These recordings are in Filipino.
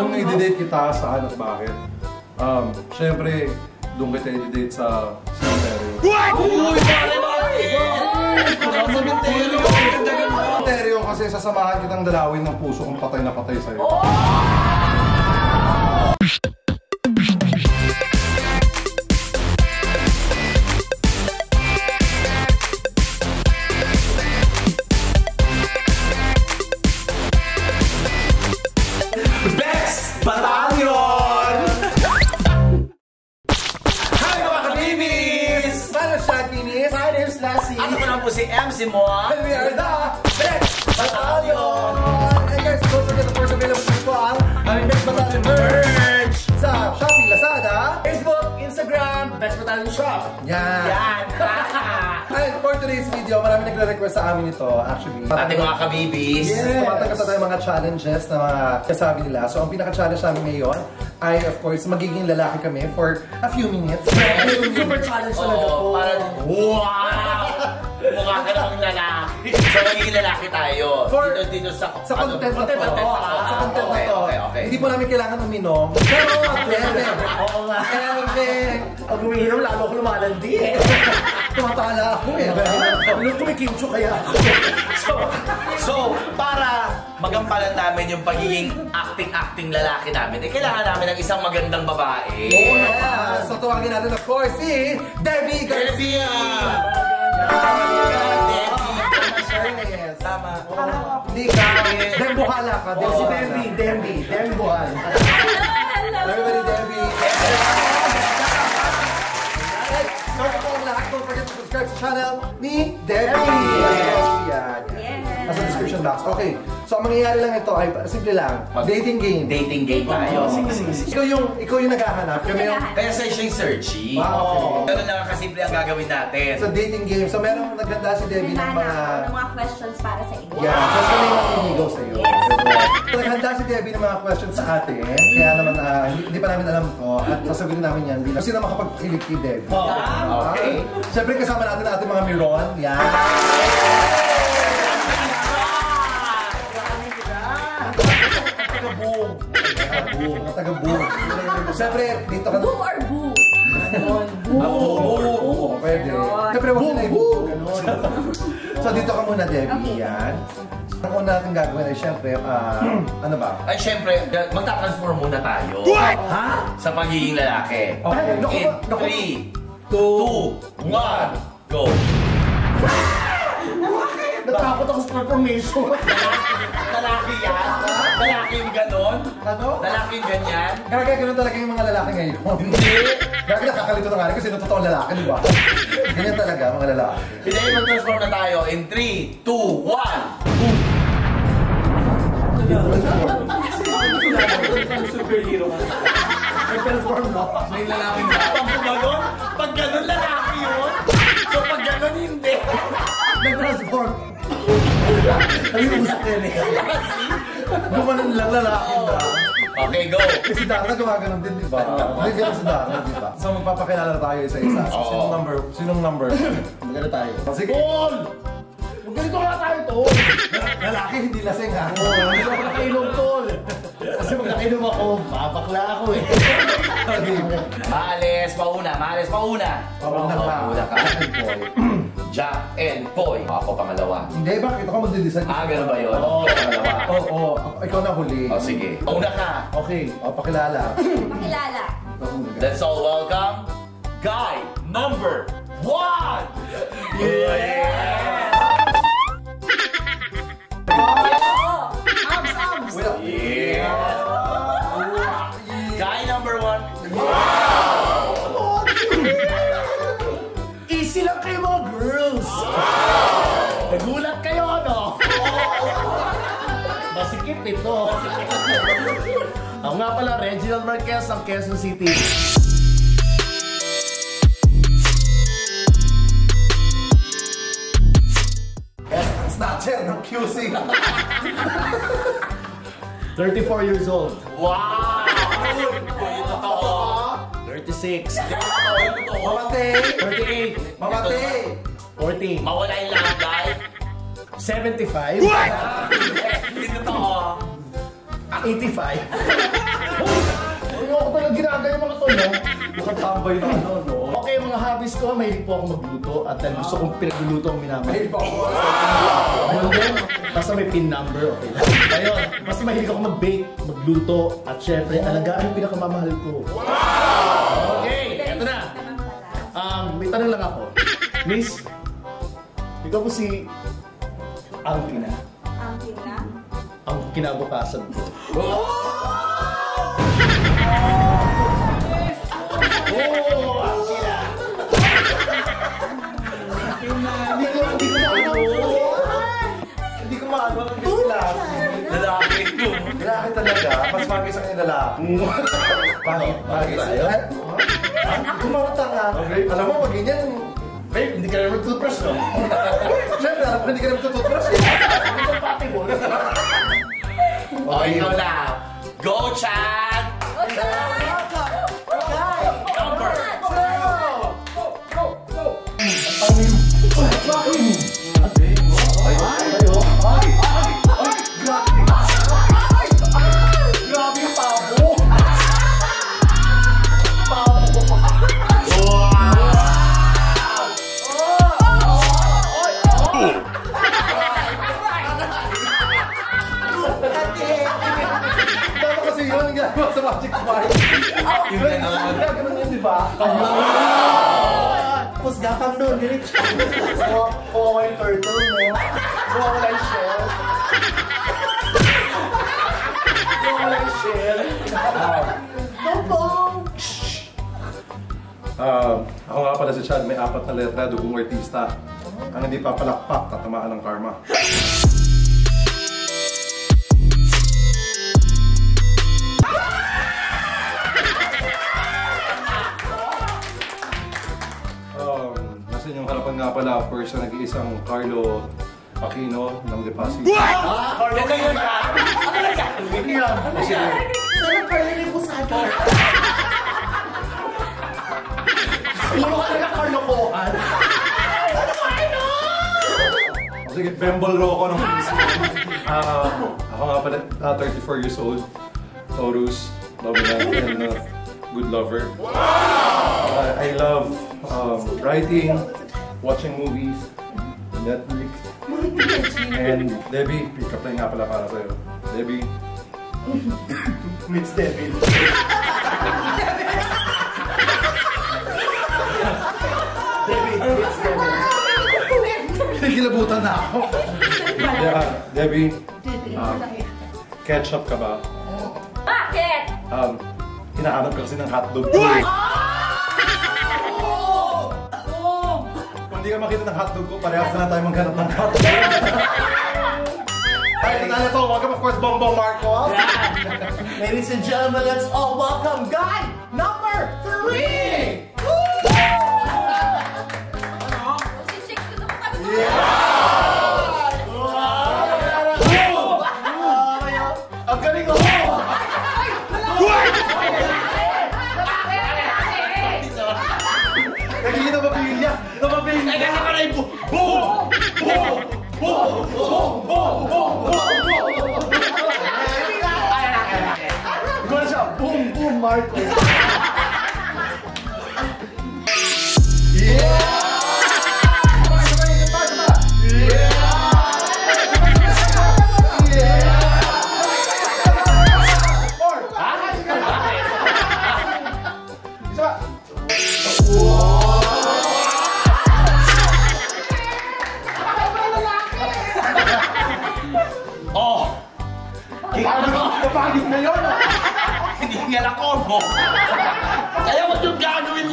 Kung i-date kita, saan at bakit? Um, syempre, doon kita i-date sa cemetery. Uy, bakit? Sa cemetery. Kasi sasamahan kitang dalawin ng puso kung patay na patay sa'yo. Best nagre-request sa amin ito, actually. Ating mga kabibis. Yes, tumatanggap na tayo mga challenges na mga kasabi nila. So, ang pinaka-challenge namin ngayon ay, of course, magiging lalaki kami for a few minutes. Super challenge talaga po. Parang, wow! Mukha ka namang lalaki. So, magiging lalaki tayo. For- dito, dito sa... Sa content na to. Sa content na Okay, to. okay, okay. Hindi po namin kailangan uminom. Pero, Eve, Oo nga. Eve, Pag umiinom, lalo ko lumalandi eh. tumatala ako, Eve. Ano kumikimcho kaya ako? So, so, para magampanan namin yung pagiging acting-acting lalaki namin, eh, kailangan namin ng isang magandang babae. Oo naman. So, tuwagin natin, of course, si Debbie Garcia. Yes. Tama. Hindi ka. Dembuhala ka. Oh, si Dembuhala. Demby, Demby Buhan. Everybody, Debbie. Sa channel ni Debbie. Yes. Yan. Nasa description box. Okay. So, ang mangyayari lang ito ay simple lang. Dating game. Dating game tayo. Sige, sige, sige. Ikaw yung, ikaw yung naghahanap. Kami yung... Kaya sa siya yung searchy. Ah, okay. Ganun lang ang kasimple ang gagawin natin. Sa dating game. So, meron naghanda si Debbie ng mga... ng mga questions para sa inyo. Yeah, tapos kami yung mangingigaw sa iyo. Yes. Naghanda si Debbie ng mga questions sa atin. Kaya naman, ah, hindi, hindi pa namin alam to. At sasagutin namin yan bilang sino makapagkilig kay Debbie. Ah, okay. Siyempre kasama natin ang ating mga Miron. Yan. Taga-boom. Taga-boom. Taga-boom. Siyempre, dito ka... Boom or boo? Ah, boom. Oo, pwede. Siyempre, wag na boom. So, dito ka muna, Debbie. Okay. Yan. Ang una natin gagawin ay siyempre, ah, ano ba? Ay, syempre, magta-transform muna tayo. Ha? Sa pagiging lalaki. Okay. Naku In ba? Naku. 3, 2, 1, go! Natakot ako sa transformation. Lalaki yan? Lalaki yung ganon? Ano? Lalaki yung ganyan? Gagay, ganun talaga yung mga lalaki ngayon. Hindi! Gagay, nakakalito na nga rin kasi sino totoong lalaki, di ba? Ganyan talaga, mga lalaki. Hindi, mag-transform na tayo in 3, 2, 1! Superhero ka. Nag-transform mo. May lalaking Pag ganon, pag ganon lalaki yun. So pag ganon hindi. Nag-transform. Ayun, usap ka rin. Gumanon lang lalaki na. Okay, go! Kasi si Darna gumaganon din, di ba? Hindi ganun si Darna, di ba? So magpapakilala tayo isa-isa. So, sinong number? Sinong number? Maganda tayo. Sige. Tol! Huwag ganito nga tayo, Tol! Lalaki, hindi lasing ha. Oo, hindi ako nakainom, Tol. Kasi pag nakainom ako, mapakla ako eh. Maalis, mauna, maalis, mauna. Pauna ka. Mauna ka. Jack and Poy. Ako pangalawa. Hindi, bakit ako magde-decide? Ah, ganun ba yun? Oo. Pangalawa. Oo, oo. Ikaw na huli. O sige. Mauna ka. Okay, o pakilala. Pakilala. Muna. Let's all welcome guy number one! Yeah! Nga pala, Reginald Marquez ng Quezon City. Snatcher ng QC. 34 years old. Wow! Uy, totoo. 36. Mamatay. 38. Mamatay. 40. Mawala yung lahat, guy. 75. Hindi totoo. 85. lang ginagaya mga to, no? Mukhang tambay na ano, no? Okay, mga hobbies ko, mahilig po ako magluto at dahil gusto kong pinagluluto ang minamahal. Mahilig pa ako Yun din, basta may pin number, okay lang. Ayun, basta mahilig ako mag-bake, magluto, at syempre, alagaan yung pinakamamahal ko. Okay, eto na. Um, may tanong lang ako. Miss, ikaw po si Angkina, Ang tina. Ang kinabukasan ko. Oh, Angkina! Hindi ko, hindi ko maagaw. Hindi ko maagaw ang lalaki. Lalaki ko. Lalaki talaga. Mas bagay sa kanya lalaki. Bakit? Sa Tayo? Kumarata nga. Alam mo, pag ganyan, Babe, hindi ka na mag-toothbrush, no? Siyempre, hindi ka naman eh. Hindi ka pati mo. O, ikaw na. Go, Chad! Number. Grabe si Chad, may apat na letra, dugong artista. Ang hindi papalakpak, tatamaan ng karma. Um, nasa inyong harapan nga pala, of course, ang nag-iisang Carlo Aquino ng Depasi. Ah, Carlo kayo na! Hindi yan. Kasi, Sana Carlo akin. Puro ka na Carlo Kohan. sige, Bembol Rocco ng Ah, ako nga pala, ah, 34 years old. Taurus, dominant, and uh, good lover. Uh, I love um, writing, watching movies, Netflix. And Debbie, pick up line nga pala para sa'yo. Debbie, Meets Devil. Devil. Kinikilabutan na ako. yeah, Debbie, um, ketchup ka ba? Bakit? Um, hinahanap ka kasi ng hotdog ko. Kung hindi ka makita ng hotdog ko, parehas na tayo maghanap ng hotdog. Ay, tala to. Welcome, of course, Bongbong Marcos. Ladies and gentlemen, let's all welcome guy number three!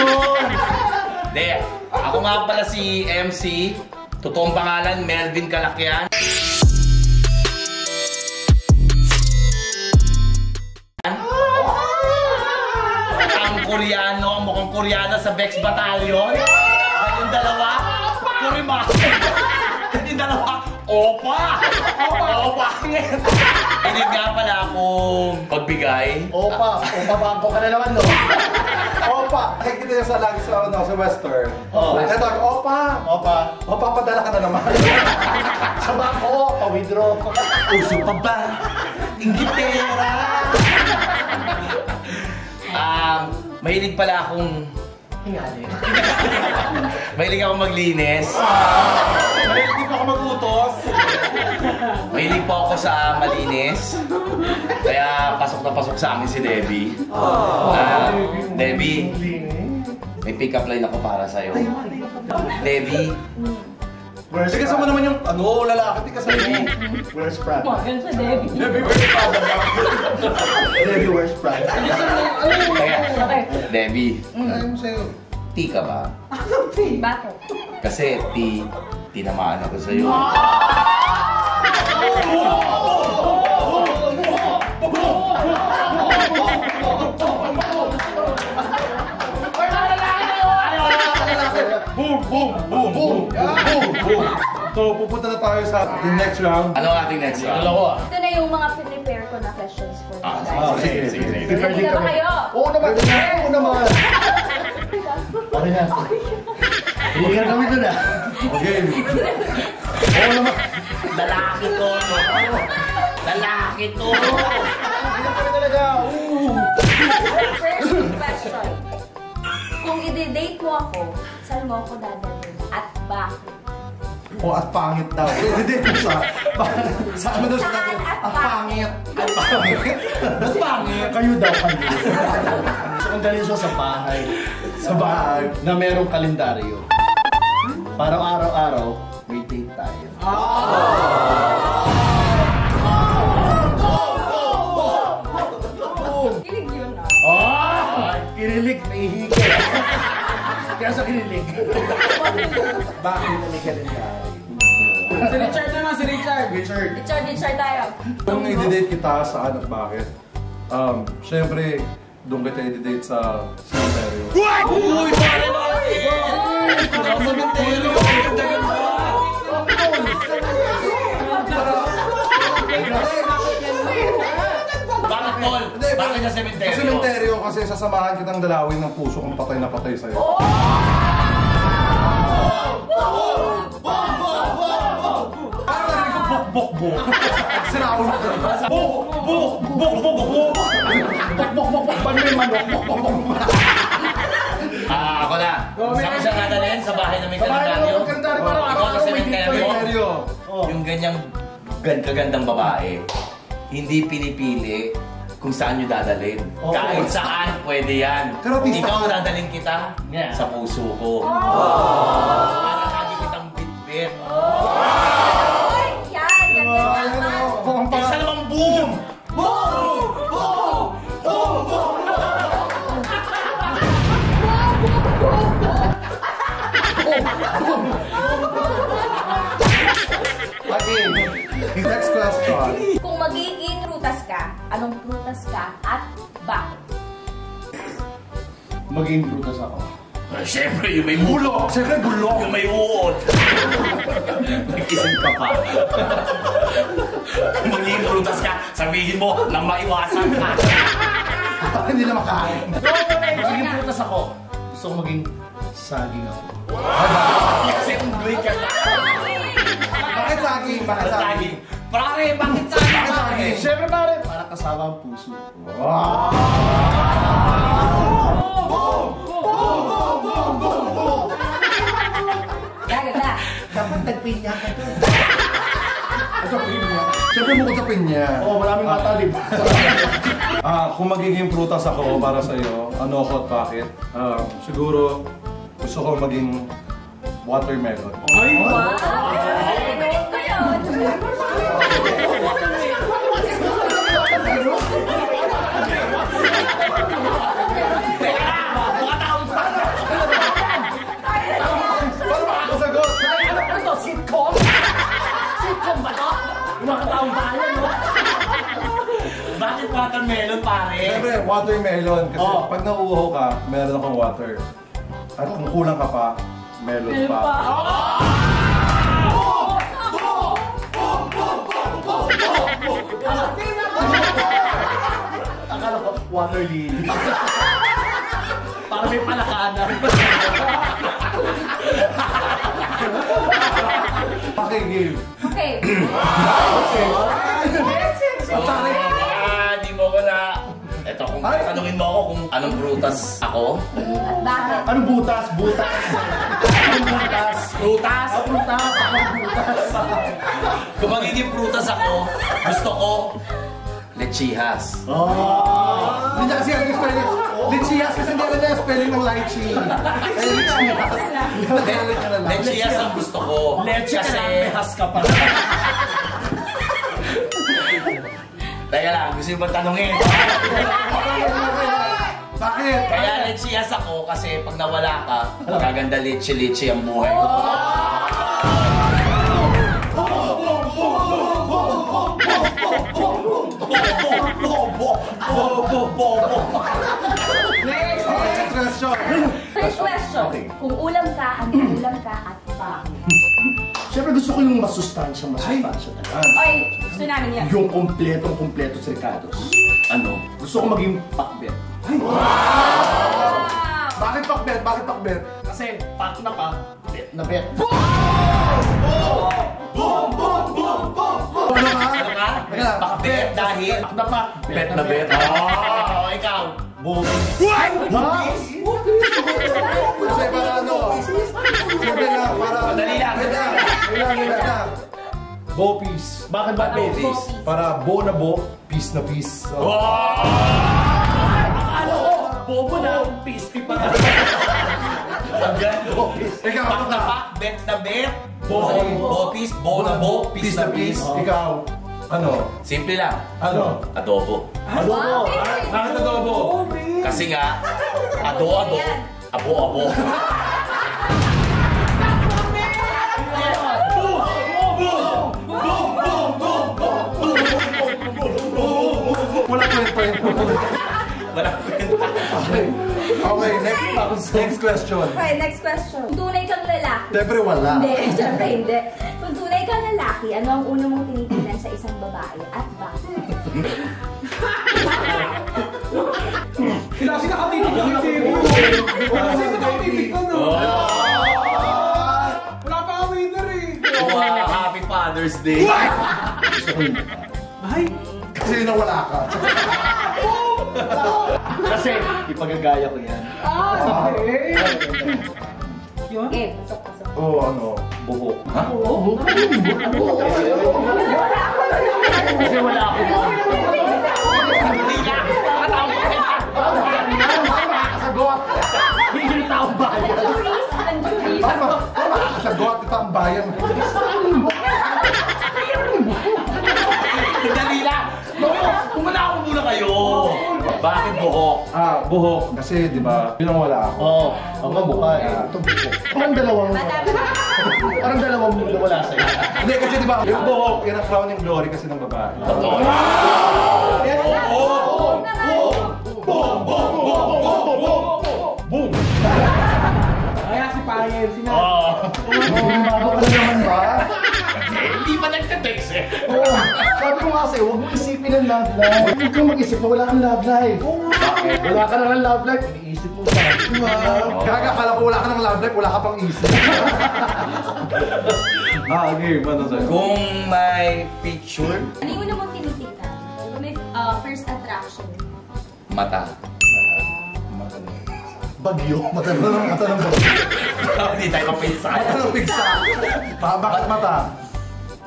Yun. Hindi. Ako nga pala si MC. Totoong pangalan, Melvin Kalakyan. Ang Koreano, ang mukhang Koreana sa Bex Battalion. At yung dalawa, Kurima. At yung dalawa, Opa! Opa! Hindi nga pala akong pagbigay. Opa, opa bangko ka na naman, no? Opa! Nakikita niya sa lagi sa, ano, sa Western. Oh. Ito, Opa! Opa, Opa, padala ka na naman. sa bangko, pa-withdraw. Uso pa ba? Ingitera! Ah, Mahilig pala akong... Hingali. Mahilig akong maglinis. Hindi pa ako mag-utos. Mahilig po ako sa malinis. Kaya pasok na pasok sa amin si Debbie. Ah, Debbie, may pick-up line ako para sa'yo. Debbie, Where's Sige, mo naman yung ano, lalaki, di kasama mo. Where's Prada? Magal sa Debbie. Debbie, where's Prada? Debbie, where's Prada? kaya, Debbie, mo sa'yo. T ka ba? Bakit? Kasi T, tinamaan ako sa'yo. Boom, boom, boom, boom, boom, boom. So, pupunta na tayo sa the next round. Ano ang ating next round? Dalawa. Ito na yung mga prepare ko na questions for you Ah, guys. Ah, sige, sige, sige. Ready na ba kayo? Oo naman. Oo naman. Okay na. Hindi ka kami doon ah. Okay. Oo naman. Lalaki to, no? Lalaki to! Hindi kami talaga. First question. Kung i-date mo ako, saan mo ako dadalhin? At bakit? O, at pangit daw. Hindi, kung sa... Saan mo daw Saan sinabi? at pangit. At pangit. At pangit. Kayo daw kami. so, kung galing siya sa bahay. Sa bahay na merong kalendaryo. Para araw-araw, may date tayo. Kilig yun ah. Ah! Kinilig, nahihigil. Kaya sa kinilig. Bakit na may kalendaryo? Si Richard naman, si Richard. Richard. Richard, Richard tayo. Kung i-date kita, saan at bakit? Um, syempre, doon kita i-date sa cemetery. Uy, pare! Sa cemetery! Bakit, Tol? Bakit sa Sa cemetery? cemetery kasi sasamahan kitang dalawin ng puso kung patay na patay sa'yo. Ko bok bok bok. Sinaon ko. Bok bok bok bok bok. Bok, bok, bok, bok. Paano may manok? Bok, bok, bok, bok. Ah, ako na. Saan ko siya dadalhin? Sa bahay na may Sa bahay na kalendaryo? may kalendaryo, sa cemetery? Cemetery. Yung ganyang gan kagandang babae, hindi pinipili kung saan nyo dadalhin. Oo. Kahit saan, pwede yan. Karotista Ikaw ka. dadalhin kita Yeah. sa puso ko. Para lagi kitang bitbit. Ay, yan. Ganda Ayun naman. ang Isa pangalan. namang boom! Okay. Next question. Kung magiging prutas ka, anong prutas ka at bakit? Maging brutas ako. Ah, Siyempre, yung may bulok. Siyempre bulok. Yung may uod. Nag-isip ka pa. Kung magiging prutas ka, sabihin mo na maiwasan ka. Hindi na makain. Maging brutas ako. Gusto ko maging saging ako. Kasi unggoy ka na. Bakit saging? Bakit saging? Pare, bakit saging? Pare? Siyempre pare, para kasama ang puso. Yan, ganda. Dapat nagpinya ka to. Ito pinya. Siyempre bukod sa pinya. Oo, maraming matalib. Ah, kung magiging prutas ako para sa iyo, ano ako at bakit? Ah, siguro gusto ko maging watermelon. Wow! Galing ko yun. Mga taong Paano makakasagot? Ano ba to? Mga taong bayan, no? Bakit watermelon, pare? Siyempre, watermelon. Kasi Oo. pag nauuhaw ka, meron akong water. At kung kulang ka pa, melon pa. Akala ko, water lily. Para may palakanan. Okay, game. Okay. Ah, di mo ko na... Eto, kung Ay! tanungin mo ako kung Anong prutas ako? At bakit? Anong butas? Butas. Anong butas? Prutas? Ang butas. Anong butas? Kung magiging prutas ako, gusto ko lechihas. Oh. Niya yung spelling ng lychee. Lichias. Lechihas ang gusto ko. Leche ka Kasi, lang, may has ka pa. teka lang, gusto yung bang tanungin? Bakit? Kaya lechihas ako kasi pag nawala ka, magaganda leche-leche ang buhay ko. Okay, next question. First question. Kung ulam ka, anong ulam ka at bakit? Siyempre gusto ko yung masustansya, masustansya talaga. Oy, gusto namin yan. Yung kompletong kompleto sa Ricardo's. Ano? Gusto ko maging pakbet. Wow! Bakit pakbet? Bakit pakbet? Kasi pak na pa, bet na bet. Ano ka? Ano ka? Pakbet dahil na pa, bet na bet. Oh, ikaw. Kasi para ano? Siyempre lang, para... Madali lang. Wait lang. Wait lang. Bopis. Bakit ba Bopis. Para bo na bo, peace na peace. So, Ano ko? Bobo na, pisti pa. Ikaw, Pak ano ka? pak, bet na bet. Bo. Bopis, bo na bo, Peace pis na pis. Ikaw, ano? Simple lang. Ano? Adobo. Ano ko? Bakit adobo? Kasi nga, ado-ado, abo-abo. Wala kwento yun. Walang kwenta. Okay, next, next question. Okay, next question. Kung tunay kang lalaki. Siyempre wala. Hindi, syempre hindi. Kung tunay kang lalaki, ano ang una mong tinitingnan sa isang babae at bakit? Kasi nakatitig lang yung TV. Kasi nakatitig ka no. Wala pa ka winner eh. Wow, happy Father's Day. Ay, Kasi nawala ka. Kasi ipagagaya ko yan. ah, okay. Yun? Okay, pasok, pasok. Oo, oh, ano? Buhok. Ha? Kasi wala ako ba? Sagot! Hindi taong bayan. Paano? Paano makakasagot ito ang bayan? Dali lang. Kumana ako muna kayo. Bakit buhok? Ah, buhok. Kasi, di ba, yun ang wala ako. Oo, ako mukha eh. Ito buhok. Parang dalawang... Parang dalawang wala sa'yo. Hindi, kasi di ba, yung buhok, yan ang crowning glory kasi ng babae. Totoo. Kaya si Payel, sinabi. Oo. Bago ka na naman ba? Hindi pa nagte-text eh. Oo. Sabi ko nga sa'yo, huwag mo isipin ang love life. Huwag kang mag-isip na wala kang love life. Bakit? Wala ka lang ng love life, iniisip mo sa Gaga, kala ko wala ka ng love life, wala ka pang isip. ah, okay, ano sa'yo? Kung may picture, Ano yung una mong tinitingnan? Kung may uh, first attraction. mata. Bagyo. Mata ng mata ng bagay. Hindi tayo mapinsa. Mata ng pigsa. Pa, bakit mata?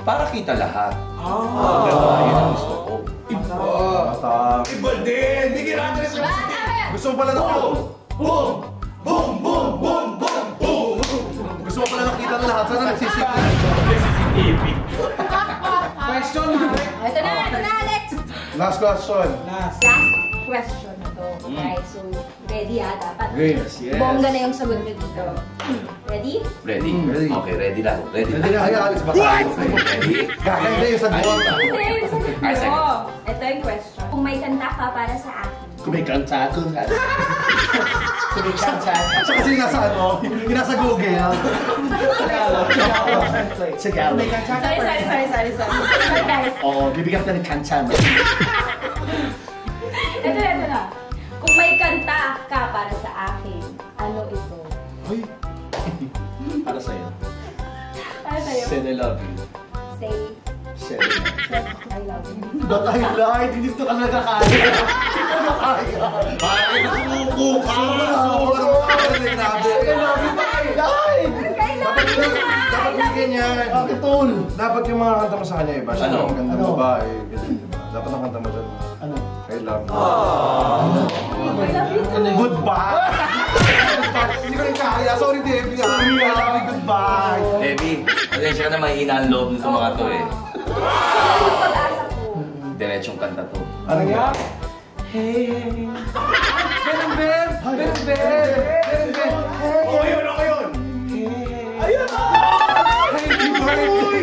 Para kita lahat. Ah. Yun ang gusto ko. Mata. Iba din! Hindi ginagawa Diba? Tama yan. Gusto mo pala ng boom! Boom! Boom! Boom! Boom! Boom! Boom! Gusto mo pala nakita ng lahat. Sana nagsisipin. CCTV. Question. Ito na, ito na, Alex. Last question. Last. Last question na to. Okay, so ready ha, dapat. Yes, yes. Bongga na yung sagot nyo dito. Ready? Ready? Mm, ready. Okay, ready lang. Ready Hindi na, ay, Alex, baka. Ready? Gaga, hindi yung sagot. Hindi, yung sagot sagot. Ito yung question. Kung may kanta ka para sa akin, Kung may kanta ako. Kung may kanta ako. Siya kasi nasa ano, yung nasa Google. Sa Tagalog. Sorry, sorry, sorry, sorry, sorry. Sorry, guys. Oo, bibigyan ka ng kanta mo. Ito para sa akin, ano ito? Uy. Para sa'yo. Para sa'yo. Said I love you. Say, said, I love you. But I lied, hindi ko talaga kaya. Hindi ko na kaya. Bakit gusto mo bukas! Grabe. I love you, Tay. Ay! Dapat dapat bigyan niya. Bakit, tol? Dapat yung mga kanta mo sa kanya iba. Ano? ang ganda Ano? Ganyan, diba? Dapat ang kanta mo dyan. I love you. Aww. Goodbye! Hindi ko rin kaya. Sorry, Debbie. Ah. Sorry, I love you. Goodbye. Debbie, pasensya na mahina ang loob nito mga to eh. Diretsong kanta to. Ano yan? Hey, hey, hey. Ganun, Beb! Ganun, Beb! Ganun, Beb! Oh, yun! Ako yun! Ayun! Oh! Thank you, Beb!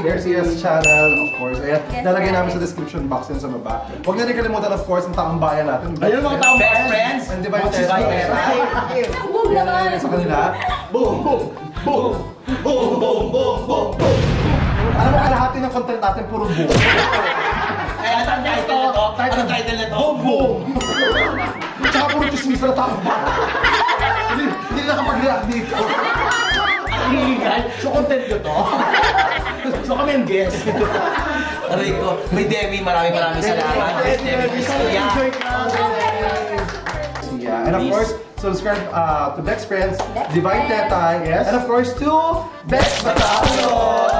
Debbie Garcia's channel, of course. Ayan, Yes, lalagay namin sa description box yun sa baba. Huwag na rin kalimutan, of course, ang taong bayan natin. Ayun mga taong Best bayan. friends? Hindi ba yung Best friends? Ang boom naman. sa kanila? Boom! Boom! Boom! Boom! Boom! Boom! Boom! Boom! Alam mo, kalahati ng content natin, puro boom. Ay, anong title nito? Anong title nito? Boom, boom! Tsaka puro chismis na taong bayan. Ang guest. Aray ko. May Debbie, maraming maraming salamat. Miss. Enjoy ka. Yeah, and of course, subscribe uh, to Bex Friends, Bex Divine. Tetay, Yes. and of course to Bex Batalyon!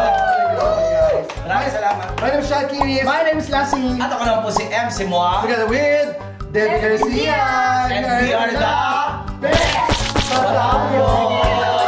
Maraming salamat. My name is Shad Kiris, My name is Lassie. At ako naman po si MC Moa. together with Debbie Garcia, And we are the Bex Batalyon!